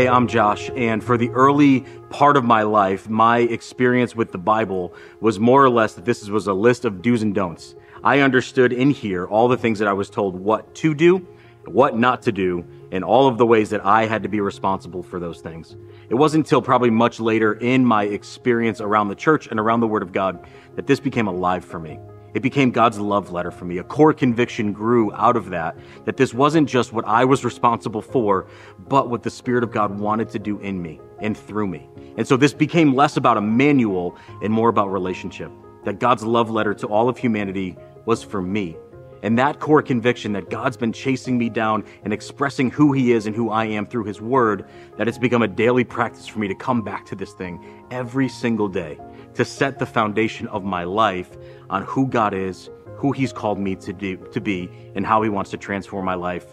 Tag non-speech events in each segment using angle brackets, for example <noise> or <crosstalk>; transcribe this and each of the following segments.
Hey, I'm Josh, and for the early part of my life, my experience with the Bible was more or less that this was a list of do's and don'ts. I understood in here all the things that I was told what to do, what not to do, and all of the ways that I had to be responsible for those things. It wasn't until probably much later in my experience around the church and around the Word of God that this became alive for me. It became God's love letter for me. A core conviction grew out of that, that this wasn't just what I was responsible for, but what the Spirit of God wanted to do in me and through me. And so this became less about a manual and more about relationship. That God's love letter to all of humanity was for me. And that core conviction that God's been chasing me down and expressing who He is and who I am through His Word, that it's become a daily practice for me to come back to this thing every single day to set the foundation of my life on who God is, who He's called me to, do, to be, and how He wants to transform my life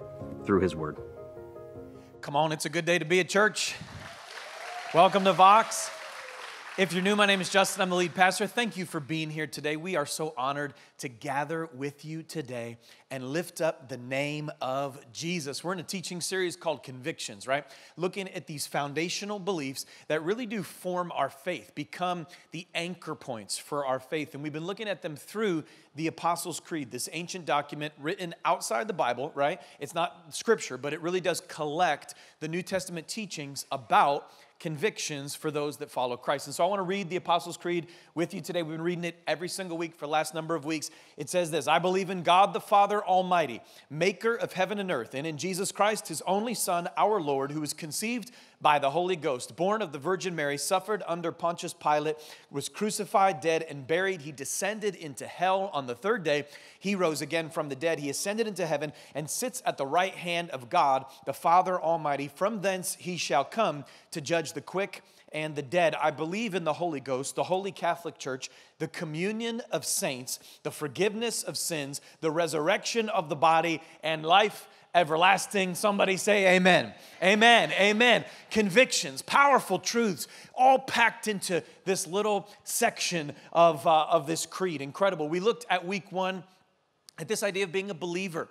through His Word. Come on, it's a good day to be at church. Welcome to Vox. If you're new, my name is Justin. I'm the lead pastor. Thank you for being here today. We are so honored to gather with you today and lift up the name of Jesus. We're in a teaching series called Convictions, right? Looking at these foundational beliefs that really do form our faith, become the anchor points for our faith. And we've been looking at them through the Apostles' Creed, this ancient document written outside the Bible, right? It's not scripture, but it really does collect the New Testament teachings about convictions for those that follow Christ. And so I want to read the Apostles' Creed with you today. We've been reading it every single week for the last number of weeks. It says this I believe in God the Father Almighty, maker of heaven and earth, and in Jesus Christ, his only Son, our Lord, who was conceived by the Holy Ghost, born of the Virgin Mary, suffered under Pontius Pilate, was crucified, dead, and buried. He descended into hell on the third day. He rose again from the dead. He ascended into heaven and sits at the right hand of God, the Father Almighty. From thence he shall come to judge the quick and the dead. I believe in the Holy Ghost, the Holy Catholic Church, the communion of saints, the forgiveness of sins, the resurrection of the body, and life everlasting. Somebody say amen. Amen. Amen. Convictions, powerful truths, all packed into this little section of, uh, of this creed. Incredible. We looked at week one at this idea of being a believer.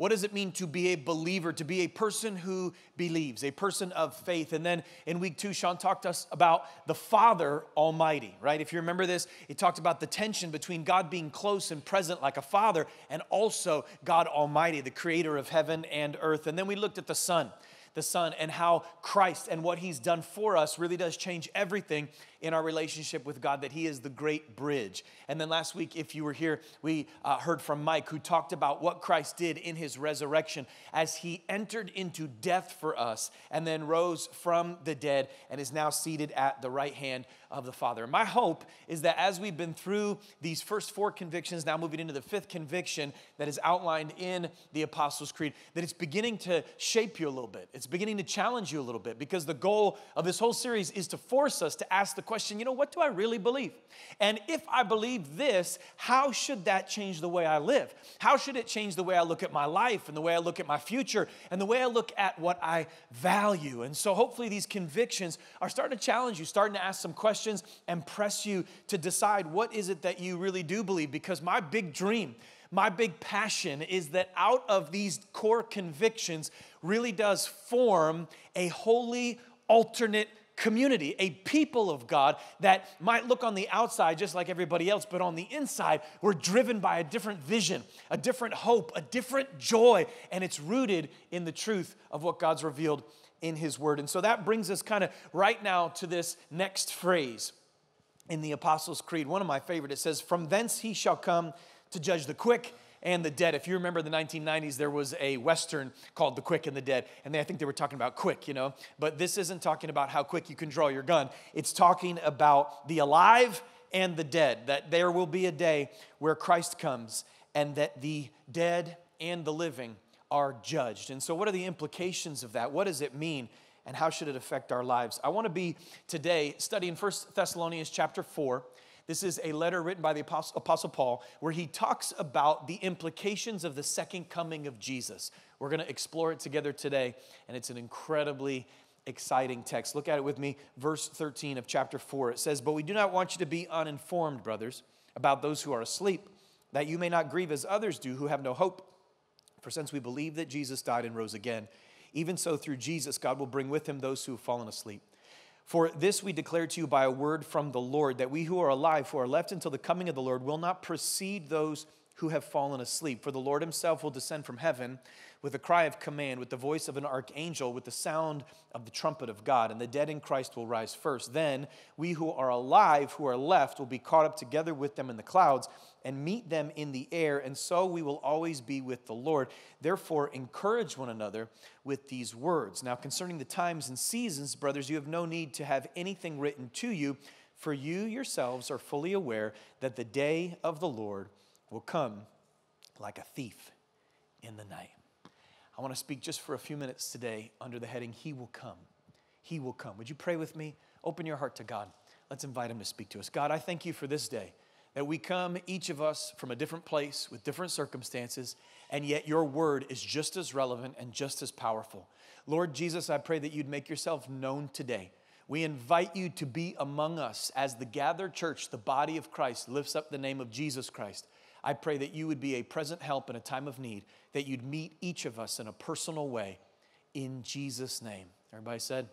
What does it mean to be a believer, to be a person who believes, a person of faith? And then in week two, Sean talked to us about the Father Almighty, right? If you remember this, he talked about the tension between God being close and present like a father and also God Almighty, the creator of heaven and earth. And then we looked at the Son the Son and how Christ and what He's done for us really does change everything in our relationship with God, that He is the great bridge. And then last week, if you were here, we uh, heard from Mike who talked about what Christ did in His resurrection as He entered into death for us and then rose from the dead and is now seated at the right hand of the Father. My hope is that as we've been through these first four convictions, now moving into the fifth conviction that is outlined in the Apostles' Creed, that it's beginning to shape you a little bit. Beginning to challenge you a little bit because the goal of this whole series is to force us to ask the question, you know, what do I really believe? And if I believe this, how should that change the way I live? How should it change the way I look at my life and the way I look at my future and the way I look at what I value? And so hopefully these convictions are starting to challenge you, starting to ask some questions and press you to decide what is it that you really do believe. Because my big dream, my big passion is that out of these core convictions really does form a holy alternate community, a people of God that might look on the outside just like everybody else, but on the inside, we're driven by a different vision, a different hope, a different joy, and it's rooted in the truth of what God's revealed in His Word. And so that brings us kind of right now to this next phrase in the Apostles' Creed, one of my favorite. It says, From thence he shall come to judge the quick and the dead. If you remember the 1990s, there was a Western called The Quick and the Dead. And they, I think they were talking about quick, you know. But this isn't talking about how quick you can draw your gun, it's talking about the alive and the dead. That there will be a day where Christ comes and that the dead and the living are judged. And so, what are the implications of that? What does it mean? And how should it affect our lives? I want to be today studying First Thessalonians chapter 4 this is a letter written by the Apostle Paul where he talks about the implications of the second coming of Jesus. We're going to explore it together today, and it's an incredibly exciting text. Look at it with me, verse 13 of chapter 4. It says, But we do not want you to be uninformed, brothers, about those who are asleep, that you may not grieve as others do who have no hope. For since we believe that Jesus died and rose again, Even so, through Jesus, God will bring with him those who have fallen asleep. For this we declare to you by a word from the Lord, that we who are alive, who are left until the coming of the Lord, will not precede those who have fallen asleep. For the Lord himself will descend from heaven with a cry of command, with the voice of an archangel, with the sound of the trumpet of God, and the dead in Christ will rise first. Then we who are alive, who are left, will be caught up together with them in the clouds and meet them in the air, and so we will always be with the Lord. Therefore, encourage one another with these words. Now, concerning the times and seasons, brothers, you have no need to have anything written to you, for you yourselves are fully aware that the day of the Lord will come like a thief in the night. I want to speak just for a few minutes today under the heading, He will come. He will come. Would you pray with me? Open your heart to God. Let's invite Him to speak to us. God, I thank you for this day that we come, each of us, from a different place with different circumstances, and yet your word is just as relevant and just as powerful. Lord Jesus, I pray that you'd make yourself known today. We invite you to be among us as the gathered church, the body of Christ, lifts up the name of Jesus Christ. I pray that you would be a present help in a time of need, that you'd meet each of us in a personal way. In Jesus' name. Everybody said,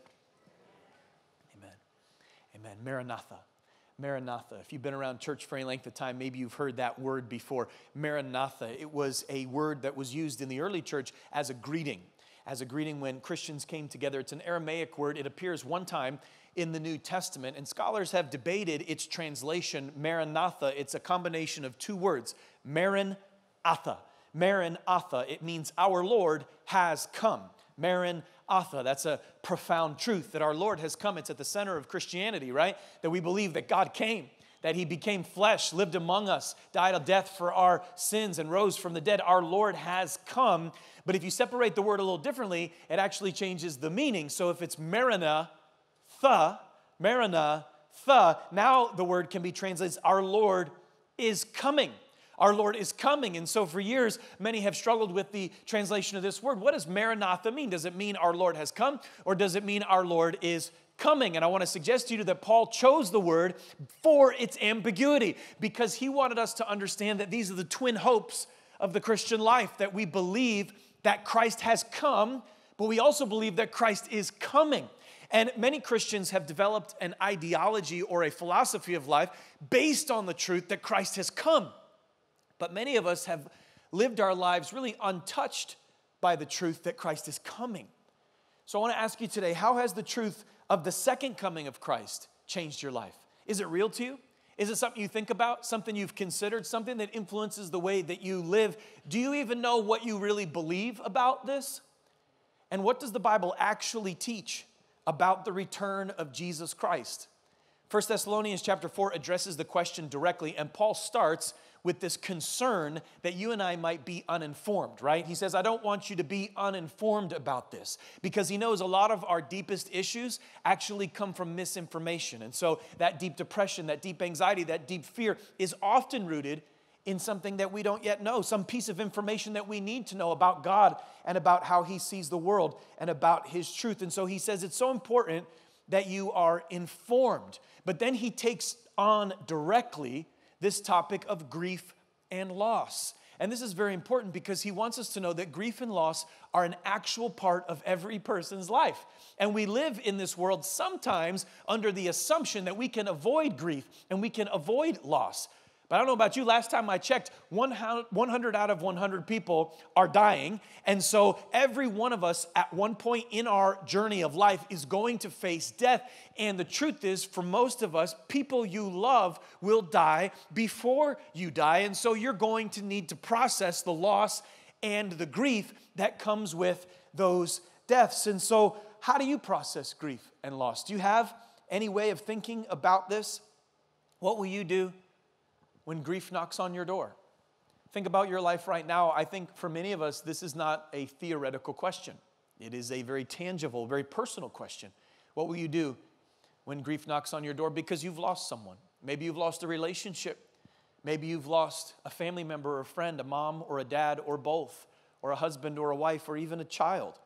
Amen. Amen. Maranatha. Maranatha. If you've been around church for any length of time, maybe you've heard that word before. Maranatha. It was a word that was used in the early church as a greeting. As a greeting when Christians came together. It's an Aramaic word. It appears one time in the New Testament, and scholars have debated its translation, Maranatha. It's a combination of two words, Maranatha. Maranatha, it means our Lord has come. Maranatha, that's a profound truth that our Lord has come. It's at the center of Christianity, right? That we believe that God came that he became flesh, lived among us, died a death for our sins, and rose from the dead. Our Lord has come. But if you separate the word a little differently, it actually changes the meaning. So if it's Maranatha, Maranatha, now the word can be translated our Lord is coming. Our Lord is coming. And so for years, many have struggled with the translation of this word. What does Maranatha mean? Does it mean our Lord has come or does it mean our Lord is coming? And I want to suggest to you that Paul chose the word for its ambiguity because he wanted us to understand that these are the twin hopes of the Christian life that we believe that Christ has come, but we also believe that Christ is coming. And many Christians have developed an ideology or a philosophy of life based on the truth that Christ has come. But many of us have lived our lives really untouched by the truth that Christ is coming. So I want to ask you today how has the truth of the second coming of Christ changed your life? Is it real to you? Is it something you think about, something you've considered, something that influences the way that you live? Do you even know what you really believe about this? And what does the Bible actually teach about the return of Jesus Christ. 1 Thessalonians chapter 4 addresses the question directly, and Paul starts with this concern that you and I might be uninformed, right? He says, I don't want you to be uninformed about this because he knows a lot of our deepest issues actually come from misinformation. And so that deep depression, that deep anxiety, that deep fear is often rooted in something that we don't yet know, some piece of information that we need to know about God and about how He sees the world and about His truth. And so He says it's so important that you are informed. But then He takes on directly this topic of grief and loss. And this is very important because he wants us to know that grief and loss are an actual part of every person's life. And we live in this world sometimes under the assumption that we can avoid grief and we can avoid loss. But I don't know about you, last time I checked, 100 out of 100 people are dying. And so every one of us at one point in our journey of life is going to face death. And the truth is, for most of us, people you love will die before you die. And so you're going to need to process the loss and the grief that comes with those deaths. And so, how do you process grief and loss? Do you have any way of thinking about this? What will you do? When grief knocks on your door? Think about your life right now. I think for many of us, this is not a theoretical question. It is a very tangible, very personal question. What will you do when grief knocks on your door because you've lost someone? Maybe you've lost a relationship. Maybe you've lost a family member or a friend, a mom or a dad or both, or a husband or a wife or even a child.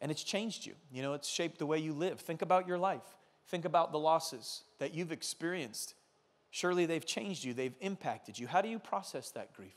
And it's changed you. You know, it's shaped the way you live. Think about your life. Think about the losses that you've experienced Surely they've changed you, they've impacted you. How do you process that grief?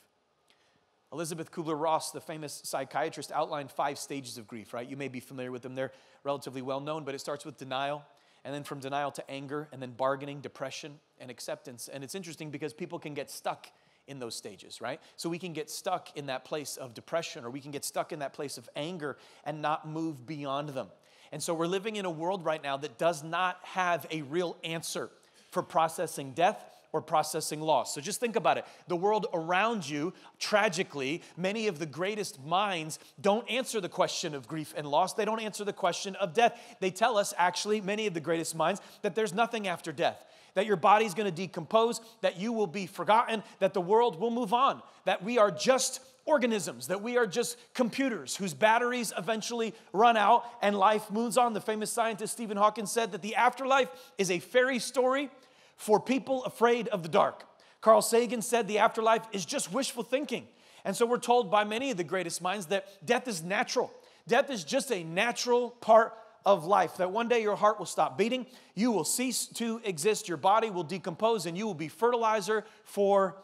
Elizabeth Kubler Ross, the famous psychiatrist, outlined five stages of grief, right? You may be familiar with them. They're relatively well known, but it starts with denial, and then from denial to anger, and then bargaining, depression, and acceptance. And it's interesting because people can get stuck in those stages, right? So we can get stuck in that place of depression, or we can get stuck in that place of anger and not move beyond them. And so we're living in a world right now that does not have a real answer for processing death or processing loss. So just think about it. The world around you, tragically, many of the greatest minds don't answer the question of grief and loss. They don't answer the question of death. They tell us, actually, many of the greatest minds, that there's nothing after death. That your body's gonna decompose, that you will be forgotten, that the world will move on, that we are just organisms, that we are just computers whose batteries eventually run out and life moves on. The famous scientist Stephen Hawking said that the afterlife is a fairy story for people afraid of the dark. Carl Sagan said the afterlife is just wishful thinking. And so we're told by many of the greatest minds that death is natural. Death is just a natural part of life, that one day your heart will stop beating, you will cease to exist, your body will decompose, and you will be fertilizer for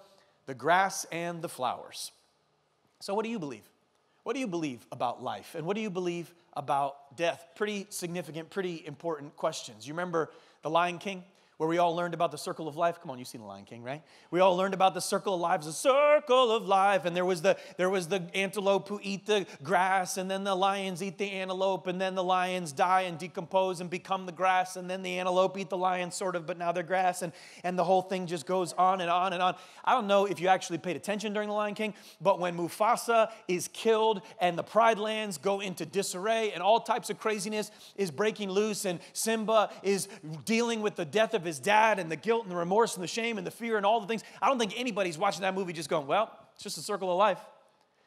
the grass and the flowers. So, what do you believe? What do you believe about life? And what do you believe about death? Pretty significant, pretty important questions. You remember The Lion King? Where we all learned about the circle of life. Come on, you've seen The Lion King, right? We all learned about the circle of life, the circle of life. And there was the there was the antelope who eat the grass, and then the lions eat the antelope, and then the lions die and decompose and become the grass, and then the antelope eat the lion, sort of, but now they're grass, and, and the whole thing just goes on and on and on. I don't know if you actually paid attention during The Lion King, but when Mufasa is killed and the Pride Lands go into disarray and all types of craziness is breaking loose, and Simba is dealing with the death of his his dad and the guilt and the remorse and the shame and the fear and all the things. I don't think anybody's watching that movie just going, well, it's just a circle of life.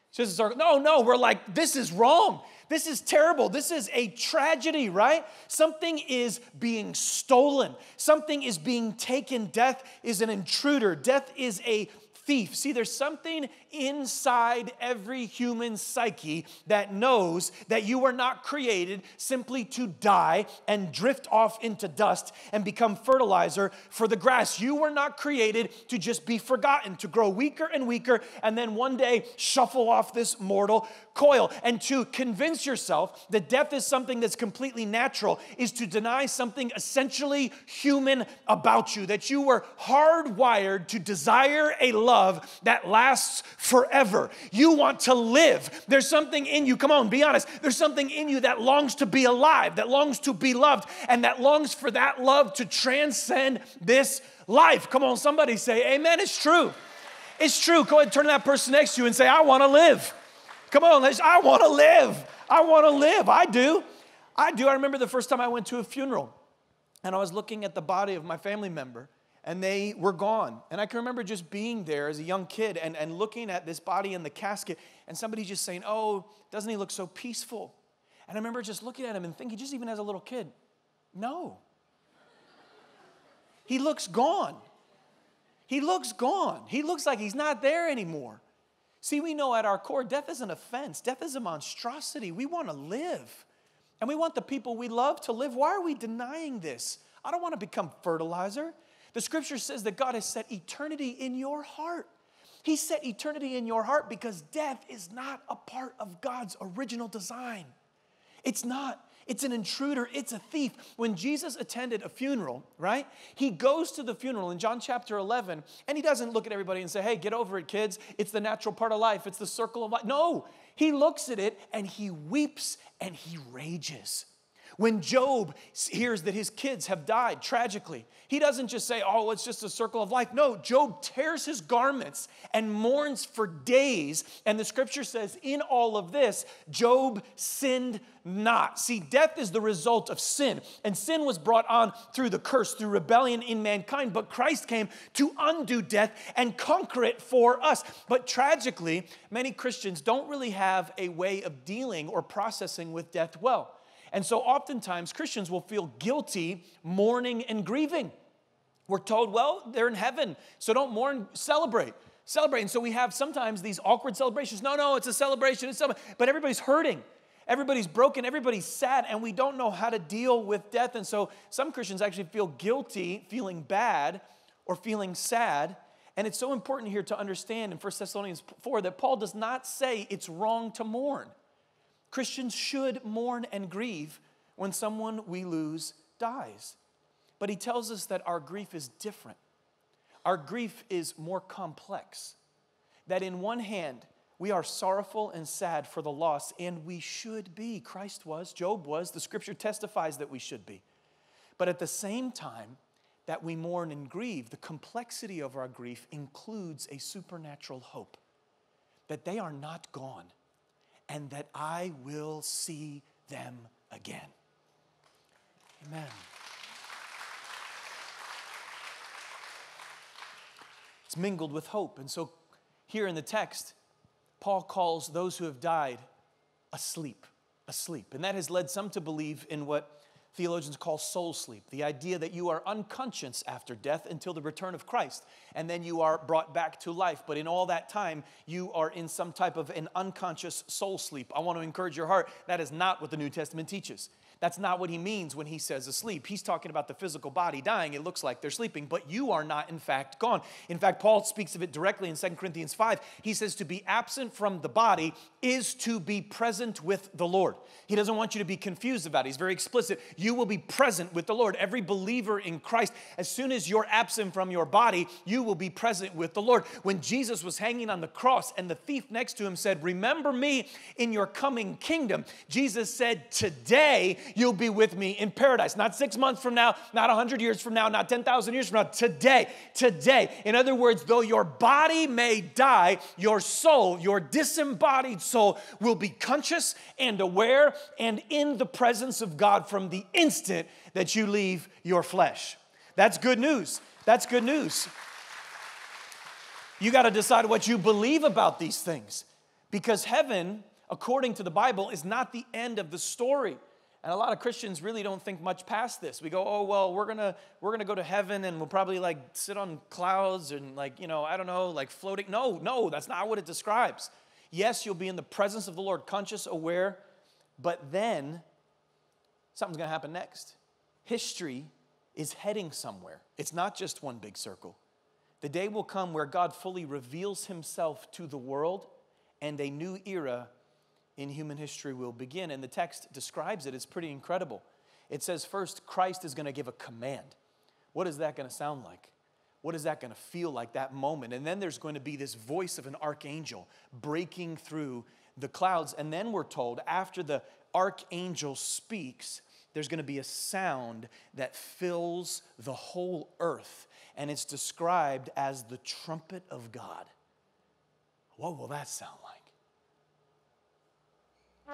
It's just a circle. No, no, we're like, this is wrong. This is terrible. This is a tragedy, right? Something is being stolen. Something is being taken. Death is an intruder. Death is a thief. See, there's something inside every human psyche that knows that you are not created simply to die and drift off into dust and become fertilizer for the grass. You were not created to just be forgotten, to grow weaker and weaker, and then one day shuffle off this mortal coil. And to convince yourself that death is something that's completely natural is to deny something essentially human about you, that you were hardwired to desire a love that lasts forever. You want to live. There's something in you, come on, be honest. There's something in you that longs to be alive, that longs to be loved, and that longs for that love to transcend this life. Come on, somebody say, Amen. It's true. It's true. Go ahead and turn to that person next to you and say, I want to live. Come on, I want to live. I want to live. I do. I do. I remember the first time I went to a funeral and I was looking at the body of my family member and they were gone. And I can remember just being there as a young kid and, and looking at this body in the casket and somebody just saying, Oh, doesn't he look so peaceful? And I remember just looking at him and thinking, just even as a little kid, no. He looks gone. He looks gone. He looks like he's not there anymore. See, we know at our core, death is an offense, death is a monstrosity. We want to live. And we want the people we love to live. Why are we denying this? I don't want to become fertilizer. The scripture says that God has set eternity in your heart. He set eternity in your heart because death is not a part of God's original design. It's not. It's an intruder, it's a thief. When Jesus attended a funeral, right? He goes to the funeral in John chapter 11 and he doesn't look at everybody and say, hey, get over it, kids. It's the natural part of life, it's the circle of life. No, he looks at it and he weeps and he rages. When Job hears that his kids have died tragically, he doesn't just say, Oh, it's just a circle of life. No, Job tears his garments and mourns for days. And the scripture says, In all of this, Job sinned not. See, death is the result of sin, and sin was brought on through the curse, through rebellion in mankind. But Christ came to undo death and conquer it for us. But tragically, many Christians don't really have a way of dealing or processing with death well. And so oftentimes Christians will feel guilty mourning and grieving. We're told, well, they're in heaven, so don't mourn, celebrate. Celebrate. And so we have sometimes these awkward celebrations. No, no, it's a celebration, it's but everybody's hurting. Everybody's broken, everybody's sad, and we don't know how to deal with death. And so some Christians actually feel guilty, feeling bad, or feeling sad, And it's so important here to understand in 1 Thessalonians 4 that Paul does not say it's wrong to mourn. Christians should mourn and grieve when someone we lose dies. But he tells us that our grief is different. Our grief is more complex. That in one hand, we are sorrowful and sad for the loss, and we should be. Christ was, Job was, the scripture testifies that we should be. But at the same time, that we mourn and grieve, the complexity of our grief includes a supernatural hope that they are not gone and that I will see them again. Amen. It's mingled with hope. And so here in the text, Paul calls those who have died asleep, asleep. And that has led some to believe in what theologians call soul sleep the idea that you are unconscious after death until the return of Christ, and then you are brought back to life. But in all that time, you are in some type of an unconscious soul sleep. I want to encourage your heart that is not what the New Testament teaches. That's not what he means when he says asleep. He's talking about the physical body dying. It looks like they're sleeping, but you are not, in fact, gone. In fact, Paul speaks of it directly in 2 Corinthians 5. He says to be absent from the body is to be present with the Lord. He doesn't want you to be confused about it. He's very explicit. You will be present with the Lord. Every believer in Christ, as soon as you're absent from your body, you will be present with the Lord. When Jesus was hanging on the cross and the thief next to him said, Remember me in your coming kingdom, Jesus said, Today you'll be with me in paradise. Not six months from now, not 100 years from now, not 10,000 years from now. Today, today. In other words, though your body may die, your soul, your disembodied soul, will be conscious and aware and in the presence of God from the instant that you leave your flesh. That's good news. That's good news. You got to decide what you believe about these things because heaven, according to the Bible, is not the end of the story. And a lot of Christians really don't think much past this. We go, oh, well, we're gonna, we're gonna go to heaven and we'll probably like sit on clouds and like, you know, I don't know, like floating. No, no, that's not what it describes. Yes, you'll be in the presence of the Lord, conscious, aware, but then something's gonna happen next. History is heading somewhere. It's not just one big circle. The day will come where God fully reveals himself to the world and a new era in human history will begin. And the text describes it, it's pretty incredible. It says, first, Christ is going to give a command. What is that going to sound like? What is that going to feel like, that moment? And then there's going to be this voice of an archangel breaking through the clouds. And then we're told, after the archangel speaks, there's going to be a sound that fills the whole earth. And it's described as the trumpet of God. What will that sound like? <laughs>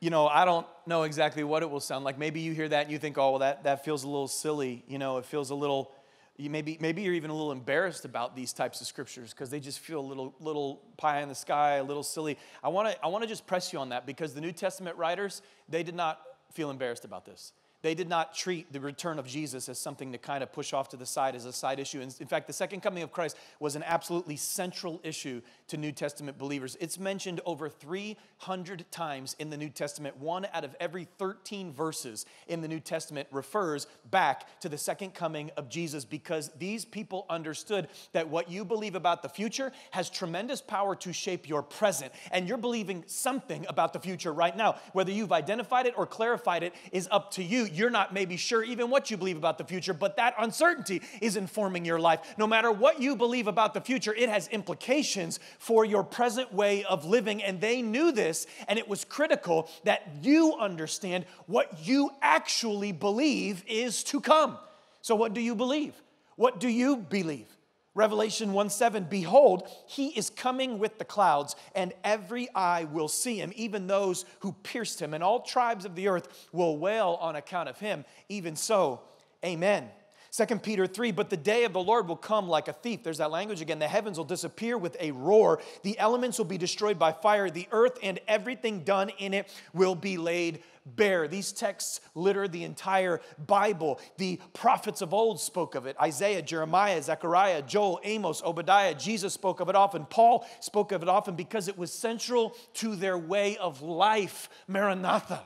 you know, I don't know exactly what it will sound like. Maybe you hear that and you think, oh, well, that, that feels a little silly. You know, it feels a little you maybe, maybe you're even a little embarrassed about these types of scriptures because they just feel a little, little pie in the sky, a little silly. I want to I wanna just press you on that because the New Testament writers, they did not feel embarrassed about this. They did not treat the return of Jesus as something to kind of push off to the side as a side issue. In fact, the second coming of Christ was an absolutely central issue to New Testament believers. It's mentioned over 300 times in the New Testament. One out of every 13 verses in the New Testament refers back to the second coming of Jesus because these people understood that what you believe about the future has tremendous power to shape your present. And you're believing something about the future right now. Whether you've identified it or clarified it is up to you you're not maybe sure even what you believe about the future, but that uncertainty is informing your life. No matter what you believe about the future, it has implications for your present way of living. And they knew this, and it was critical that you understand what you actually believe is to come. So, what do you believe? What do you believe? Revelation 1 7, behold, he is coming with the clouds, and every eye will see him, even those who pierced him, and all tribes of the earth will wail on account of him. Even so, amen. 2 Peter 3, but the day of the Lord will come like a thief. There's that language again. The heavens will disappear with a roar. The elements will be destroyed by fire. The earth and everything done in it will be laid bare. These texts litter the entire Bible. The prophets of old spoke of it Isaiah, Jeremiah, Zechariah, Joel, Amos, Obadiah. Jesus spoke of it often. Paul spoke of it often because it was central to their way of life. Maranatha.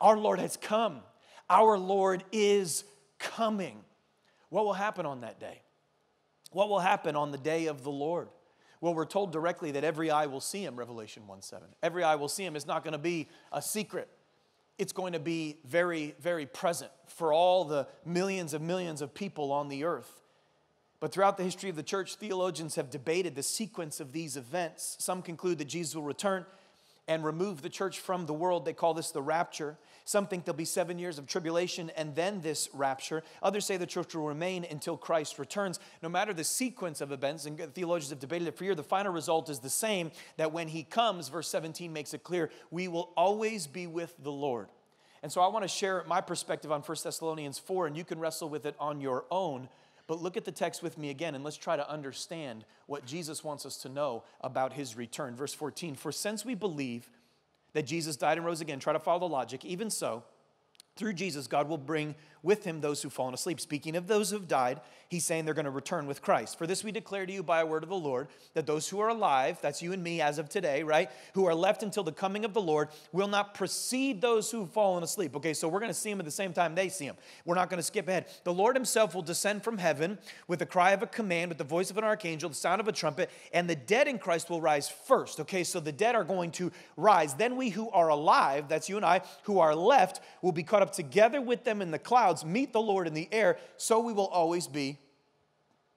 Our Lord has come. Our Lord is coming. What will happen on that day? What will happen on the day of the Lord? Well, we're told directly that every eye will see him, Revelation 1 7. Every eye will see him. It's not going to be a secret. It's going to be very, very present for all the millions of millions of people on the earth. But throughout the history of the church, theologians have debated the sequence of these events. Some conclude that Jesus will return and remove the church from the world. They call this the rapture. Some think there'll be seven years of tribulation and then this rapture. Others say the church will remain until Christ returns. No matter the sequence of events, and theologians have debated it for years, the final result is the same that when he comes, verse 17 makes it clear, we will always be with the Lord. And so I want to share my perspective on 1 Thessalonians 4, and you can wrestle with it on your own. But look at the text with me again, and let's try to understand what Jesus wants us to know about his return. Verse 14 For since we believe that Jesus died and rose again. Try to follow the logic. Even so, through Jesus, God will bring with him those who've fallen asleep. Speaking of those who've died, he's saying they're going to return with Christ. For this we declare to you by a word of the Lord that those who are alive, that's you and me as of today, right, who are left until the coming of the Lord, will not precede those who've fallen asleep. Okay, so we're going to see him at the same time they see him. We're not going to skip ahead. The Lord himself will descend from heaven with the cry of a command, with the voice of an archangel, the sound of a trumpet, and the dead in Christ will rise first. Okay, so the dead are going to rise. Then we who are alive, that's you and I, who are left, will be caught up together with them in the clouds clouds meet the Lord in the air, so we will always be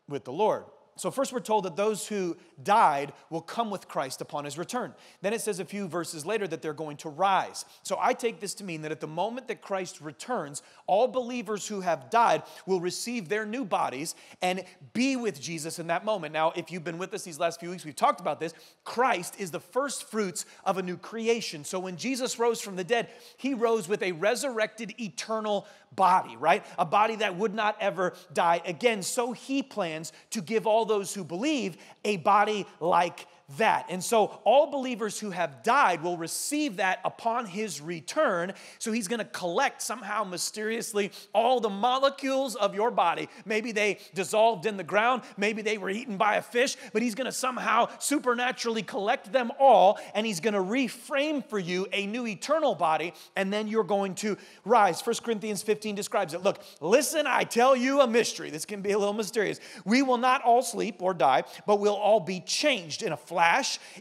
with the Lord. So, first, we're told that those who died will come with Christ upon his return. Then it says a few verses later that they're going to rise. So, I take this to mean that at the moment that Christ returns, all believers who have died will receive their new bodies and be with Jesus in that moment. Now, if you've been with us these last few weeks, we've talked about this. Christ is the first fruits of a new creation. So, when Jesus rose from the dead, he rose with a resurrected eternal body, right? A body that would not ever die again. So, he plans to give all those who believe a body like that. And so all believers who have died will receive that upon his return. So he's going to collect somehow mysteriously all the molecules of your body. Maybe they dissolved in the ground, maybe they were eaten by a fish, but he's going to somehow supernaturally collect them all and he's going to reframe for you a new eternal body and then you're going to rise. 1 Corinthians 15 describes it. Look, listen, I tell you a mystery. This can be a little mysterious. We will not all sleep or die, but we'll all be changed in a flash,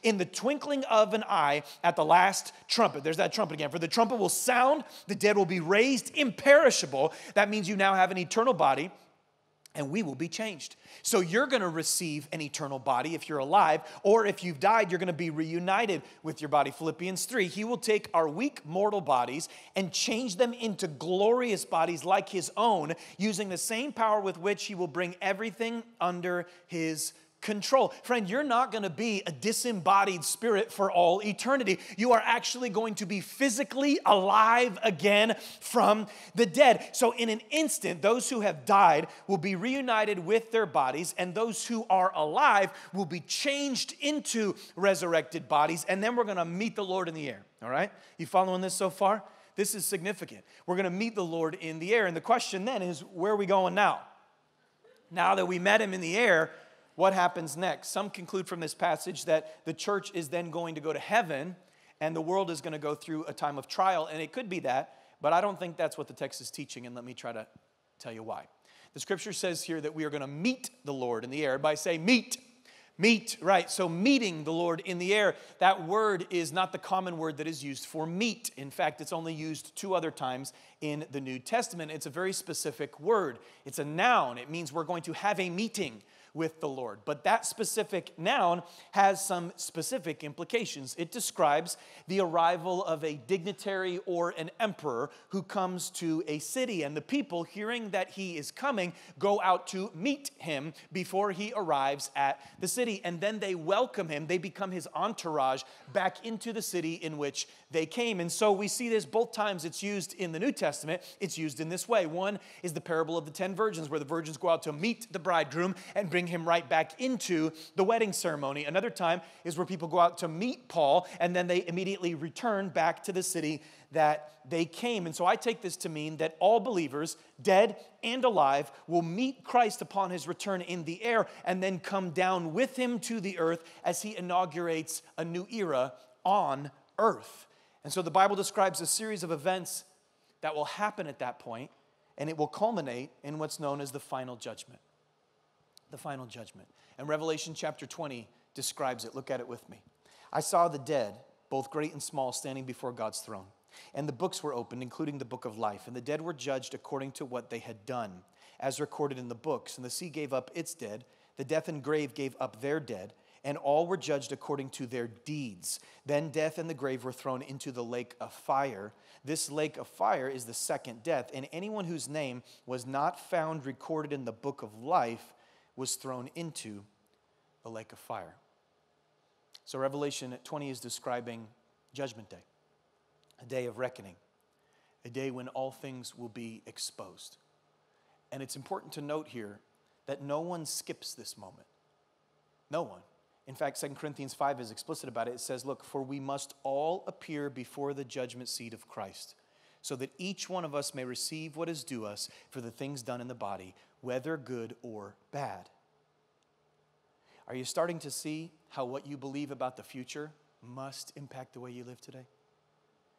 in the twinkling of an eye, at the last trumpet. There's that trumpet again. For the trumpet will sound, the dead will be raised imperishable. That means you now have an eternal body and we will be changed. So you're going to receive an eternal body if you're alive, or if you've died, you're going to be reunited with your body. Philippians 3 He will take our weak mortal bodies and change them into glorious bodies like His own, using the same power with which He will bring everything under His control. Friend, you're not going to be a disembodied spirit for all eternity. You are actually going to be physically alive again from the dead. So, in an instant, those who have died will be reunited with their bodies, and those who are alive will be changed into resurrected bodies, and then we're going to meet the Lord in the air. All right? You following this so far? This is significant. We're going to meet the Lord in the air. And the question then is where are we going now? Now that we met him in the air, what happens next? Some conclude from this passage that the church is then going to go to heaven and the world is going to go through a time of trial. And it could be that, but I don't think that's what the text is teaching. And let me try to tell you why. The scripture says here that we are going to meet the Lord in the air. By say meet, meet, right? So meeting the Lord in the air. That word is not the common word that is used for meet. In fact, it's only used two other times in the New Testament. It's a very specific word. It's a noun. It means we're going to have a meeting with the Lord. But that specific noun has some specific implications. It describes the arrival of a dignitary or an emperor who comes to a city, and the people, hearing that he is coming, go out to meet him before he arrives at the city. And then they welcome him, they become his entourage back into the city in which they came. And so we see this both times it's used in the New Testament, it's used in this way. One is the parable of the ten virgins, where the virgins go out to meet the bridegroom and bring him right back into the wedding ceremony. Another time is where people go out to meet Paul and then they immediately return back to the city that they came. And so I take this to mean that all believers, dead and alive, will meet Christ upon his return in the air and then come down with him to the earth as he inaugurates a new era on earth. And so the Bible describes a series of events that will happen at that point, and it will culminate in what's known as the final judgment the final judgment. And Revelation chapter 20 describes it. Look at it with me. I saw the dead, both great and small, standing before God's throne. And the books were opened, including the book of life. And the dead were judged according to what they had done, as recorded in the books. And the sea gave up its dead, the death and grave gave up their dead, and all were judged according to their deeds. Then death and the grave were thrown into the lake of fire. This lake of fire is the second death. And anyone whose name was not found recorded in the book of life was thrown into the lake of fire. So, Revelation 20 is describing Judgment Day, a day of reckoning, a day when all things will be exposed. And it's important to note here that no one skips this moment. No one. In fact, 2 Corinthians 5 is explicit about it. It says, Look, for we must all appear before the judgment seat of Christ, so that each one of us may receive what is due us for the things done in the body, whether good or bad. Are you starting to see how what you believe about the future must impact the way you live today?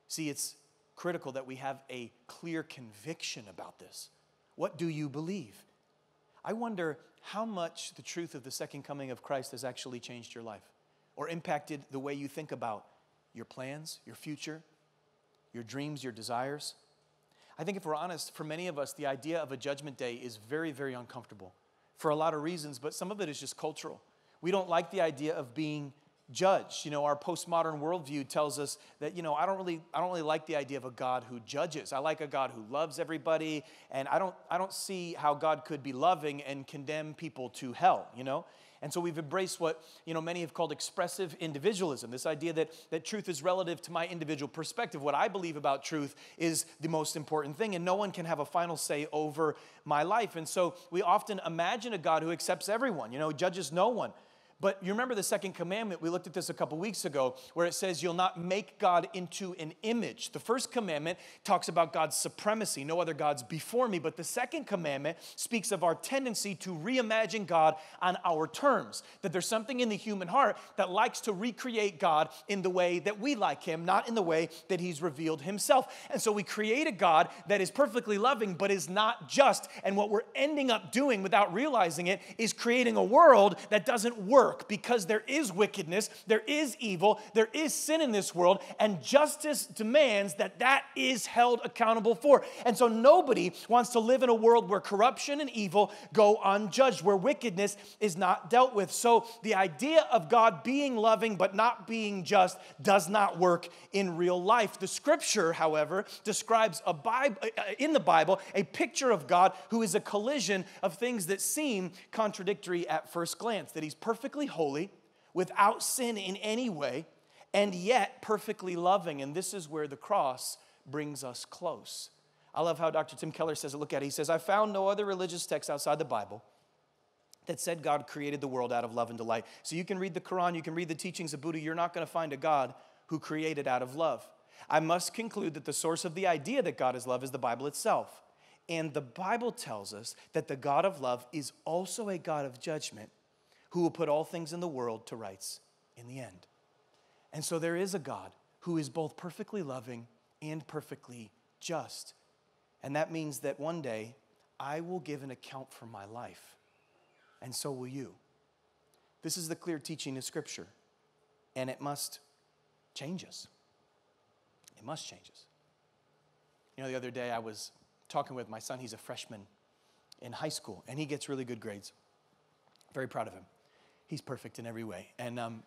See, it's critical that we have a clear conviction about this. What do you believe? I wonder how much the truth of the second coming of Christ has actually changed your life or impacted the way you think about your plans, your future, your dreams, your desires. I think if we're honest, for many of us, the idea of a judgment day is very, very uncomfortable for a lot of reasons, but some of it is just cultural. We don't like the idea of being judged. You know, our postmodern worldview tells us that, you know, I don't really, I don't really like the idea of a God who judges. I like a God who loves everybody, and I don't, I don't see how God could be loving and condemn people to hell, you know? And so we've embraced what you know many have called expressive individualism. This idea that, that truth is relative to my individual perspective. What I believe about truth is the most important thing, and no one can have a final say over my life. And so we often imagine a God who accepts everyone, you know, judges no one. But you remember the second commandment, we looked at this a couple weeks ago, where it says, You'll not make God into an image. The first commandment talks about God's supremacy, no other gods before me. But the second commandment speaks of our tendency to reimagine God on our terms. That there's something in the human heart that likes to recreate God in the way that we like Him, not in the way that He's revealed Himself. And so we create a God that is perfectly loving, but is not just. And what we're ending up doing without realizing it is creating a world that doesn't work work because there is wickedness, there is evil, there is sin in this world, and justice demands that that is held accountable for. And so nobody wants to live in a world where corruption and evil go unjudged, where wickedness is not dealt with. So the idea of God being loving but not being just does not work in real life. The scripture, however, describes a Bible, uh, in the Bible a picture of God who is a collision of things that seem contradictory at first glance, that he's perfectly perfectly holy, without sin in any way, and yet perfectly loving. And this is where the cross brings us close. I love how Dr. Tim Keller says it. Look at it. He says, I found no other religious text outside the Bible that said God created the world out of love and delight. So you can read the Quran, you can read the teachings of Buddha, you're not going to find a God who created out of love. I must conclude that the source of the idea that God is love is the Bible itself. And the Bible tells us that the God of love is also a God of judgment who will put all things in the world to rights in the end. And so there is a God who is both perfectly loving and perfectly just. And that means that one day I will give an account for my life, and so will you. This is the clear teaching of Scripture, and it must change us. It must change us. You know, the other day I was talking with my son, he's a freshman in high school, and he gets really good grades Very proud of him. He's perfect in every way. And, um,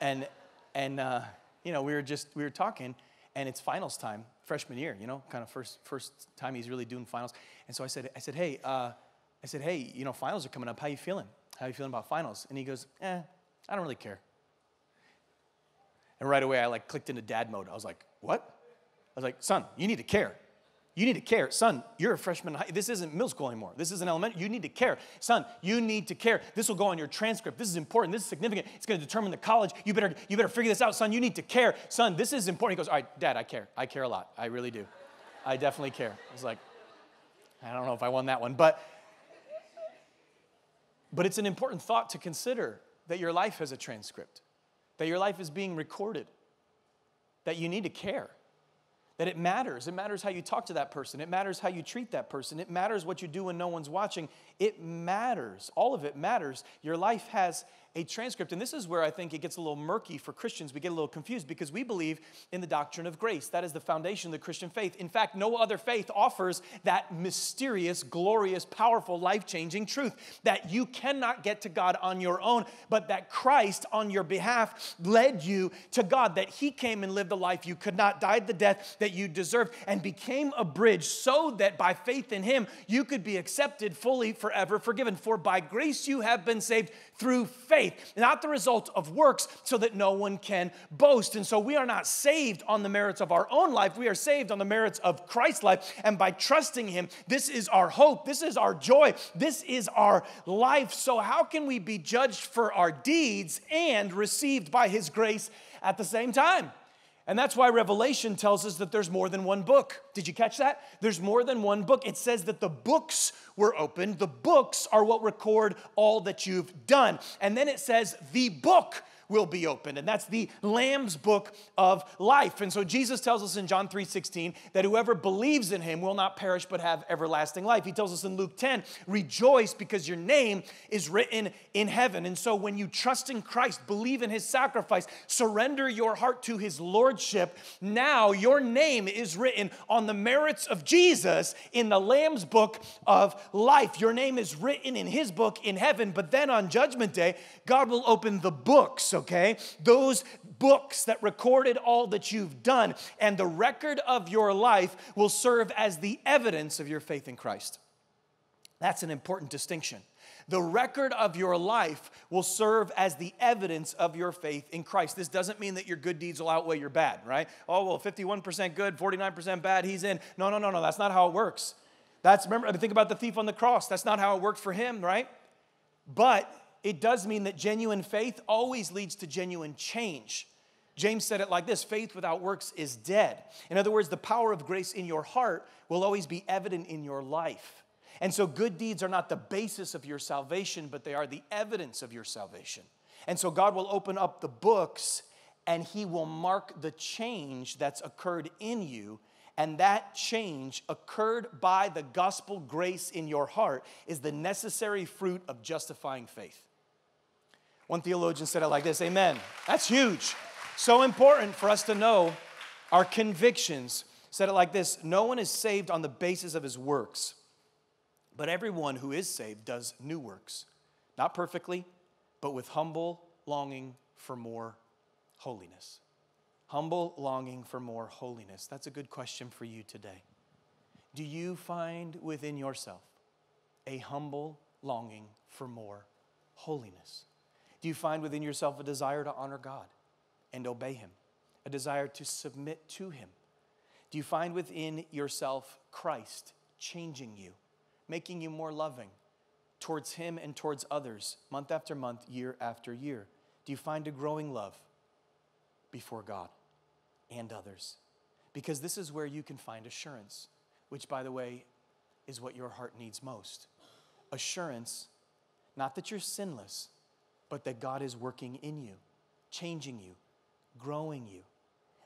and, and uh, you know, we were just, we were talking, and it's finals time, freshman year, you know, kind of first, first time he's really doing finals. And so I said, I said, hey, uh, I said, hey, you know, finals are coming up. How you feeling? How you feeling about finals? And he goes, eh, I don't really care. And right away, I like clicked into dad mode. I was like, what? I was like, son, you need to care. You need to care. Son, you're a freshman. This isn't middle school anymore. This isn't elementary. You need to care. Son, you need to care. This will go on your transcript. This is important. This is significant. It's going to determine the college. You better, you better figure this out. Son, you need to care. Son, this is important. He goes, all right, dad, I care. I care a lot. I really do. I definitely care. I was like, I don't know if I won that one, but but it's an important thought to consider that your life has a transcript, that your life is being recorded, that you need to care that it matters. It matters how you talk to that person. It matters how you treat that person. It matters what you do when no one's watching. It matters. All of it matters. Your life has a transcript. And this is where I think it gets a little murky for Christians. We get a little confused because we believe in the doctrine of grace. That is the foundation of the Christian faith. In fact, no other faith offers that mysterious, glorious, powerful, life changing truth that you cannot get to God on your own, but that Christ on your behalf led you to God, that He came and lived the life you could not, died the death that you deserved, and became a bridge so that by faith in Him you could be accepted fully, forever forgiven. For by grace you have been saved through faith, not the result of works, so that no one can boast. And so we are not saved on the merits of our own life, we are saved on the merits of Christ's life. And by trusting Him, this is our hope, this is our joy, this is our life. So, how can we be judged for our deeds and received by His grace at the same time? And that's why Revelation tells us that there's more than one book. Did you catch that? There's more than one book. It says that the books were opened. The books are what record all that you've done. And then it says the book will be opened. And that's the Lamb's book of life. And so Jesus tells us in John 3 16 that whoever believes in him will not perish but have everlasting life. He tells us in Luke 10, rejoice because your name is written in heaven. And so when you trust in Christ, believe in his sacrifice, surrender your heart to his lordship, now your name is written on the merits of Jesus in the Lamb's book of life. Your name is written in his book in heaven, but then on judgment day, God will open the books okay? Those books that recorded all that you've done, and the record of your life will serve as the evidence of your faith in Christ. That's an important distinction. The record of your life will serve as the evidence of your faith in Christ. This doesn't mean that your good deeds will outweigh your bad, right? Oh, well, 51% good, 49% bad, he's in. No, no, no, no, that's not how it works. That's, remember, I mean, think about the thief on the cross. That's not how it worked for him, right? But it does mean that genuine faith always leads to genuine change. James said it like this faith without works is dead. In other words, the power of grace in your heart will always be evident in your life. And so, good deeds are not the basis of your salvation, but they are the evidence of your salvation. And so, God will open up the books and He will mark the change that's occurred in you and that change occurred by the gospel grace in your heart is the necessary fruit of justifying faith. One theologian said it like this Amen. That's huge. So important for us to know our convictions. Said it like this No one is saved on the basis of his works, but everyone who is saved does new works. Not perfectly, but with humble longing for more holiness. Humble longing for more holiness. That's a good question for you today. Do you find within yourself a humble longing for more holiness? Do you find within yourself a desire to honor God and obey Him, a desire to submit to Him? Do you find within yourself Christ changing you, making you more loving towards Him and towards others, month after month, year after year? Do you find a growing love before God and others? Because this is where you can find assurance, which, by the way, is what your heart needs most. Assurance, not that you're sinless but that God is working in you, changing you, growing you.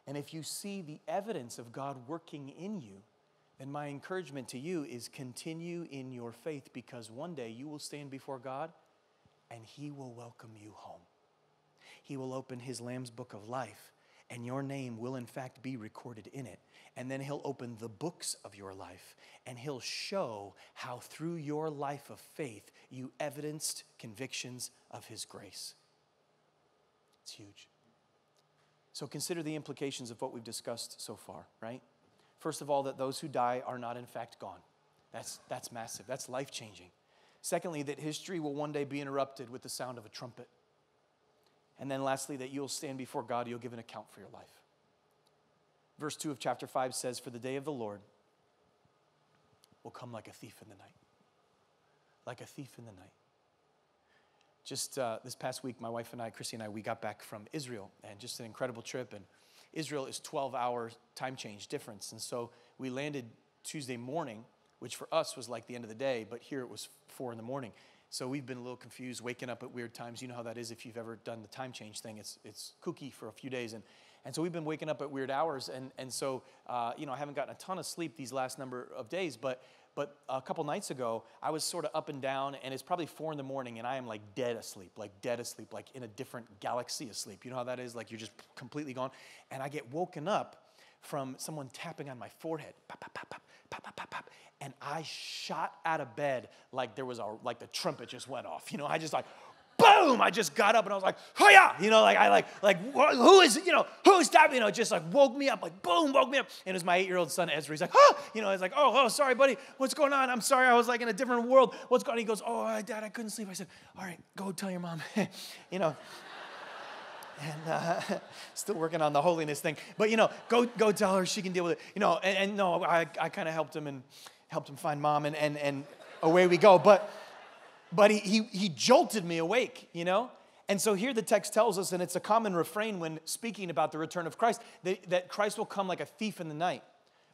And if you see the evidence of God working in you, then my encouragement to you is continue in your faith because one day you will stand before God and He will welcome you home. He will open His Lamb's book of life and your name will in fact be recorded in it. And then he'll open the books of your life and he'll show how through your life of faith you evidenced convictions of his grace. It's huge. So consider the implications of what we've discussed so far, right? First of all, that those who die are not in fact gone. That's, that's massive, that's life changing. Secondly, that history will one day be interrupted with the sound of a trumpet. And then lastly, that you'll stand before God, you'll give an account for your life. Verse 2 of chapter 5 says, For the day of the Lord will come like a thief in the night. Like a thief in the night. Just uh, this past week, my wife and I, Chrissy and I, we got back from Israel and just an incredible trip. And Israel is 12 hour time change difference. And so we landed Tuesday morning, which for us was like the end of the day, but here it was four in the morning. So we've been a little confused, waking up at weird times. You know how that is if you've ever done the time change thing. It's, it's kooky for a few days. And, and so we've been waking up at weird hours. And, and so, uh, you know, I haven't gotten a ton of sleep these last number of days, but but a couple nights ago, I was sort of up and down, and it's probably four in the morning, and I am like dead asleep, like dead asleep, like in a different galaxy asleep. You know how that is? Like you're just completely gone. And I get woken up from someone tapping on my forehead. Pop, pop, pop, pop, pop, pop, pop, pop. And I shot out of bed like there was a, like the trumpet just went off. You know, I just like, boom, I just got up and I was like, yeah, you know, like I like, like who is, you know, who's tapping? you know, just like woke me up, like boom, woke me up. And it was my eight-year-old son, Ezra. He's like, oh, you know, he's like, oh, oh, sorry, buddy, what's going on? I'm sorry, I was like in a different world. What's going on? He goes, oh, dad, I couldn't sleep. I said, all right, go tell your mom, <laughs> you know and uh, <laughs> still working on the holiness thing. But you know, go go tell her she can deal with it. You know, and, and no, I, I kind of helped him and helped him find mom, and and and away we go. But but he, he, he jolted me awake, you know? And so here the text tells us, and it's a common refrain when speaking about the return of Christ, that, that Christ will come like a thief in the night,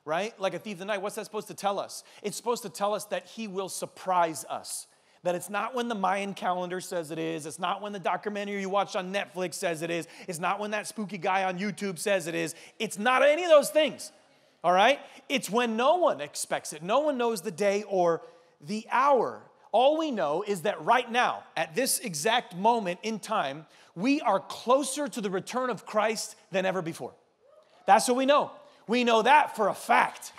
right? Like a thief in the night. What's that supposed to tell us? It's supposed to tell us that he will surprise us. That it's not when the Mayan calendar says it is. It's not when the documentary you watched on Netflix says it is. It's not when that spooky guy on YouTube says it is. It's not any of those things, all right? It's when no one expects it. No one knows the day or the hour. All we know is that right now, at this exact moment in time, we are closer to the return of Christ than ever before. That's what we know. We know that for a fact.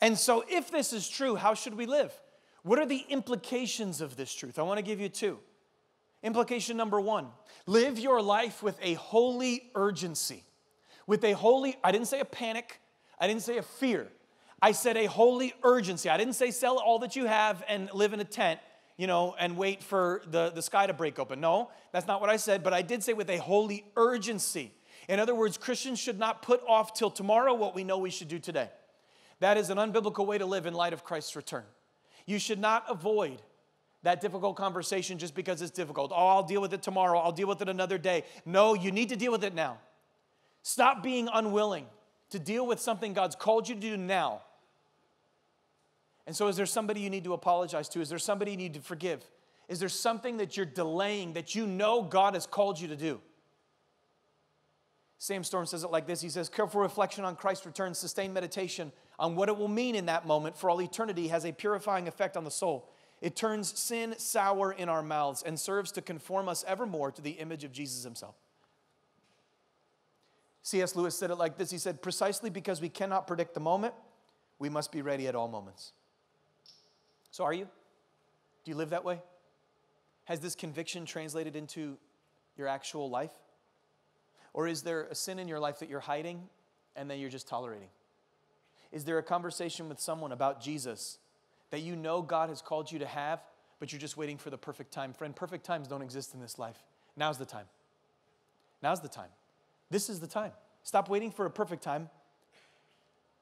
And so, if this is true, how should we live? What are the implications of this truth? I want to give you two. Implication number one live your life with a holy urgency. With a holy, I didn't say a panic, I didn't say a fear. I said a holy urgency. I didn't say sell all that you have and live in a tent, you know, and wait for the, the sky to break open. No, that's not what I said, but I did say with a holy urgency. In other words, Christians should not put off till tomorrow what we know we should do today. That is an unbiblical way to live in light of Christ's return. You should not avoid that difficult conversation just because it's difficult. Oh, I'll deal with it tomorrow. I'll deal with it another day. No, you need to deal with it now. Stop being unwilling to deal with something God's called you to do now and so, is there somebody you need to apologize to? Is there somebody you need to forgive? Is there something that you're delaying that you know God has called you to do? Sam Storms says it like this He says, Careful reflection on Christ's return, sustained meditation on what it will mean in that moment for all eternity has a purifying effect on the soul. It turns sin sour in our mouths and serves to conform us evermore to the image of Jesus himself. C.S. Lewis said it like this He said, Precisely because we cannot predict the moment, we must be ready at all moments. So, are you? Do you live that way? Has this conviction translated into your actual life? Or is there a sin in your life that you're hiding and then you're just tolerating? Is there a conversation with someone about Jesus that you know God has called you to have, but you're just waiting for the perfect time? Friend, perfect times don't exist in this life. Now's the time. Now's the time. This is the time. Stop waiting for a perfect time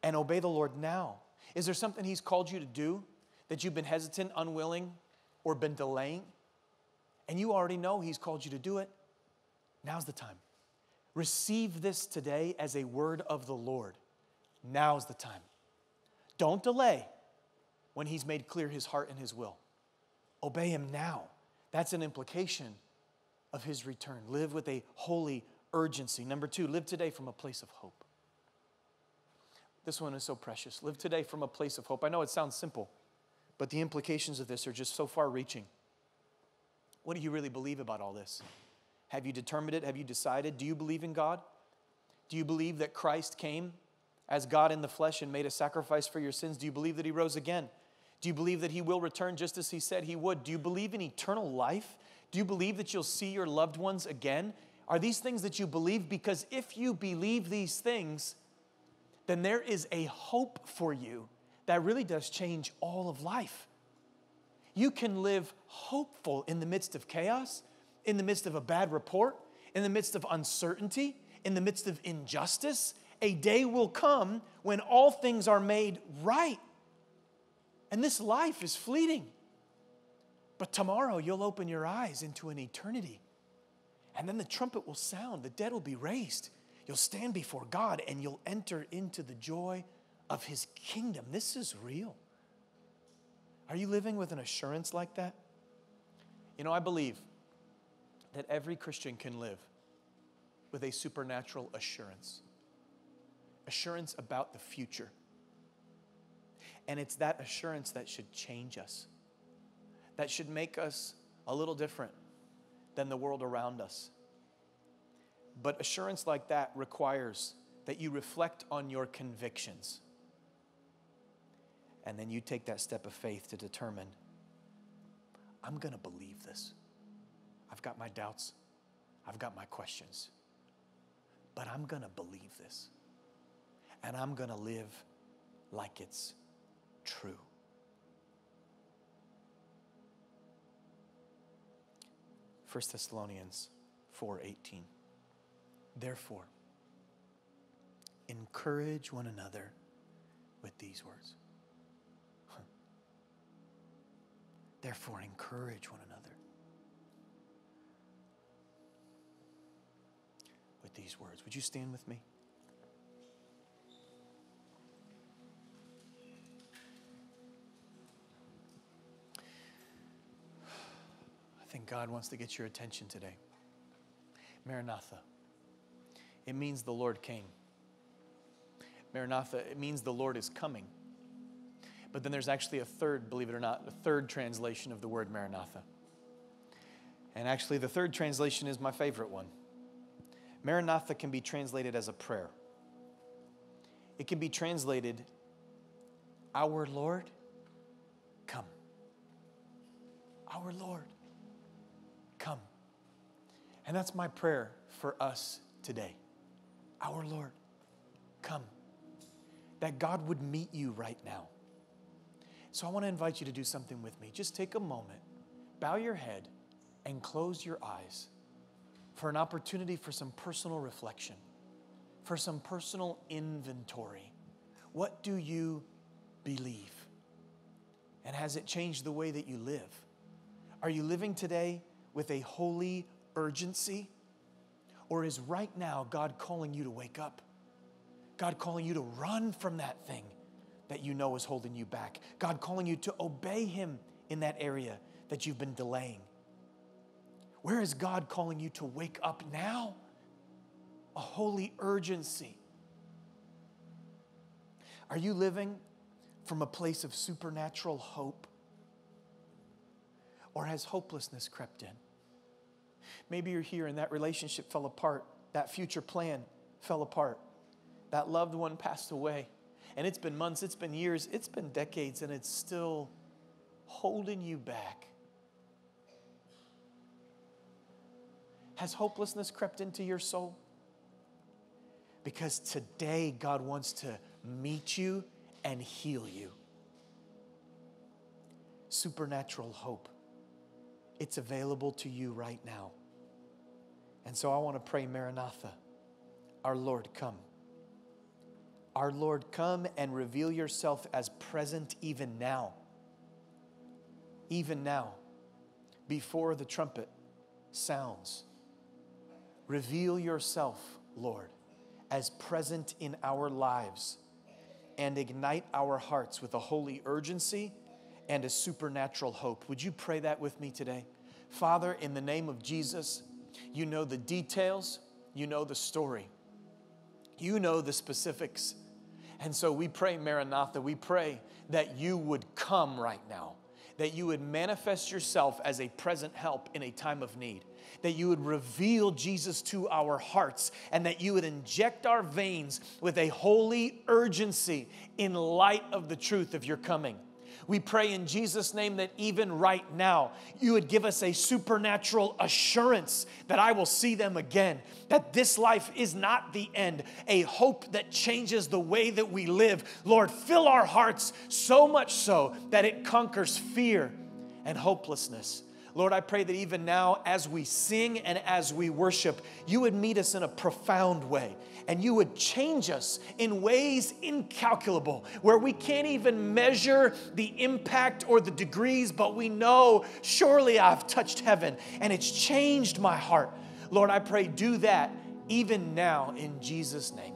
and obey the Lord now. Is there something He's called you to do that you've been hesitant, unwilling, or been delaying, and you already know He's called you to do it, now's the time. Receive this today as a word of the Lord. Now's the time. Don't delay when He's made clear His heart and His will. Obey Him now. That's an implication of His return. Live with a holy urgency. Number two, live today from a place of hope. This one is so precious. Live today from a place of hope. I know it sounds simple. But the implications of this are just so far reaching. What do you really believe about all this? Have you determined it? Have you decided? Do you believe in God? Do you believe that Christ came as God in the flesh and made a sacrifice for your sins? Do you believe that he rose again? Do you believe that he will return just as he said he would? Do you believe in eternal life? Do you believe that you'll see your loved ones again? Are these things that you believe? Because if you believe these things, then there is a hope for you that really does change all of life. You can live hopeful in the midst of chaos, in the midst of a bad report, in the midst of uncertainty, in the midst of injustice. A day will come when all things are made right. And this life is fleeting. But tomorrow you'll open your eyes into an eternity. And then the trumpet will sound, the dead will be raised. You'll stand before God and you'll enter into the joy of his kingdom. This is real. Are you living with an assurance like that? You know, I believe that every Christian can live with a supernatural assurance, assurance about the future. And it's that assurance that should change us, that should make us a little different than the world around us. But assurance like that requires that you reflect on your convictions. And then you take that step of faith to determine I'm going to believe this. I've got my doubts, I've got my questions, but I'm going to believe this. And I'm going to live like it's true. First Thessalonians 4:18 Therefore encourage one another with these words. <laughs> Therefore, encourage one another with these words. Would you stand with me? Think God wants to get your attention today. Maranatha. It means the Lord came. Maranatha, it means the Lord is coming. But then there's actually a third, believe it or not, a third translation of the word Maranatha. And actually, the third translation is my favorite one. Maranatha can be translated as a prayer. It can be translated, Our Lord, come. Our Lord. And that's my prayer for us today. Our Lord, come. That God would meet you right now so I want to invite you to do something with me. Just take a moment, bow your head, and close your eyes for an opportunity for some personal reflection, for some personal inventory. What do you believe? And has it changed the way that you live? Are you living today with a holy urgency? Or is right now God calling you to wake up? God calling you to run from that thing that you know is holding you back. God calling you to obey Him in that area that you've been delaying. Where is God calling you to wake up now? A holy urgency. Are you living from a place of supernatural hope? Or has hopelessness crept in? Maybe you're here and that relationship fell apart, that future plan fell apart, that loved one passed away. And it's been months, it's been years, it's been decades, and it's still holding you back. Has hopelessness crept into your soul? Because today God wants to meet you and heal you. Supernatural hope. It's available to you right now. And so I want to pray, Maranatha, our Lord, come. Our Lord, come and reveal yourself as present even now. Even now, before the trumpet sounds. Reveal yourself, Lord, as present in our lives and ignite our hearts with a holy urgency and a supernatural hope. Would you pray that with me today? Father, in the name of Jesus, you know the details, you know the story, you know the specifics. And so we pray, Maranatha, we pray that you would come right now, that you would manifest yourself as a present help in a time of need that you would reveal Jesus to our hearts and that you would inject our veins with a holy urgency in light of the truth of your coming. We pray in Jesus' name that even right now, you would give us a supernatural assurance that I will see them again, that this life is not the end, a hope that changes the way that we live. Lord, fill our hearts so much so that it conquers fear and hopelessness. Lord, I pray that even now, as we sing and as we worship, you would meet us in a profound way and you would change us in ways incalculable where we can't even measure the impact or the degrees, but we know surely I've touched heaven and it's changed my heart. Lord, I pray, do that even now in Jesus' name.